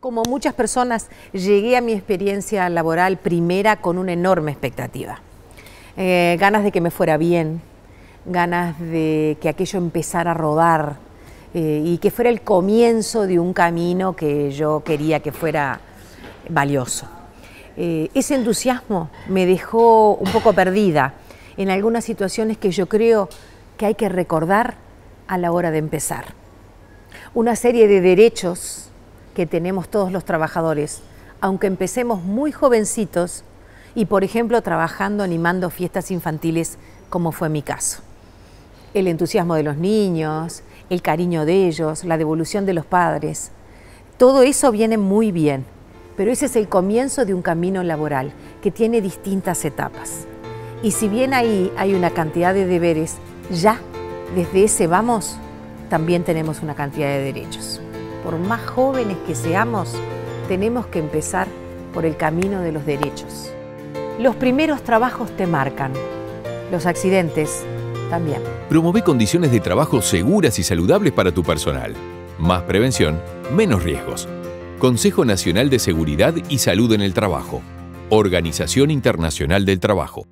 Como muchas personas, llegué a mi experiencia laboral primera con una enorme expectativa. Eh, ganas de que me fuera bien, ganas de que aquello empezara a rodar eh, y que fuera el comienzo de un camino que yo quería que fuera valioso. Eh, ese entusiasmo me dejó un poco perdida en algunas situaciones que yo creo que hay que recordar a la hora de empezar. Una serie de derechos que tenemos todos los trabajadores, aunque empecemos muy jovencitos y, por ejemplo, trabajando animando fiestas infantiles, como fue mi caso. El entusiasmo de los niños, el cariño de ellos, la devolución de los padres, todo eso viene muy bien, pero ese es el comienzo de un camino laboral que tiene distintas etapas. Y si bien ahí hay una cantidad de deberes, ya desde ese vamos también tenemos una cantidad de derechos por más jóvenes que seamos, tenemos que empezar por el camino de los derechos. Los primeros trabajos te marcan, los accidentes también. Promueve condiciones de trabajo seguras y saludables para tu personal. Más prevención, menos riesgos. Consejo Nacional de Seguridad y Salud en el Trabajo. Organización Internacional del Trabajo.